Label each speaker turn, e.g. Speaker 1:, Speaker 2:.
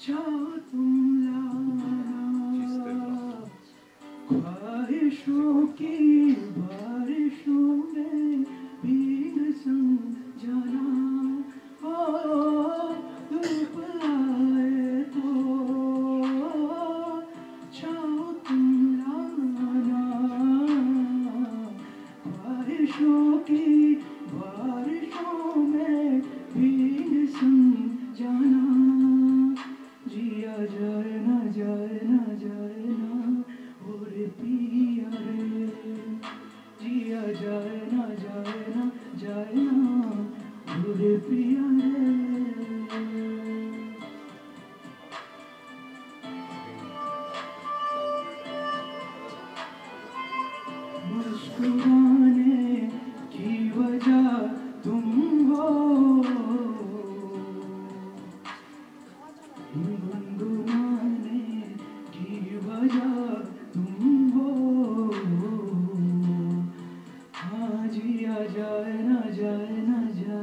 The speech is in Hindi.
Speaker 1: अच्छा तुम लगा ख्वाहिशों की बारिशों में भीग लाना बारिशों की बारिशों जाए ना जाए ना हो रे पिया रे। जिया जाए ना जाए ना जाए ना हो रे पिया रे। मुस्कुराने की वजह तुम हो। जिया जाए ना जाए ना जाए